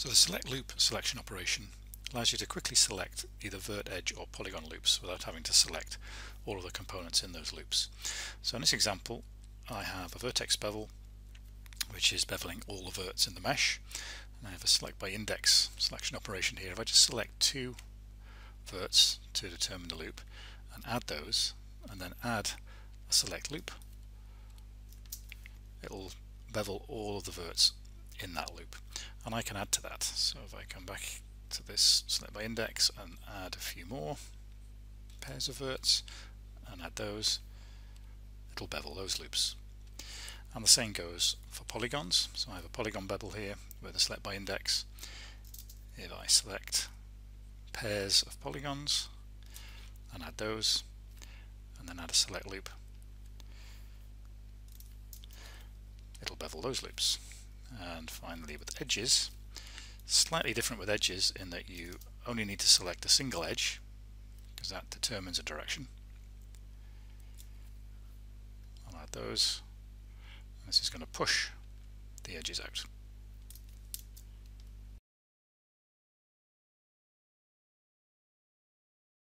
So the select loop selection operation allows you to quickly select either vert edge or polygon loops without having to select all of the components in those loops. So in this example I have a vertex bevel which is beveling all the verts in the mesh and I have a select by index selection operation here. If I just select two verts to determine the loop and add those and then add a select loop it'll bevel all of the verts in that loop and I can add to that. So if I come back to this select by index and add a few more pairs of verts and add those it'll bevel those loops. And the same goes for polygons. So I have a polygon bevel here with a select by index. If I select pairs of polygons and add those and then add a select loop it'll bevel those loops and finally with edges slightly different with edges in that you only need to select a single edge because that determines a direction. I'll add those. This is going to push the edges out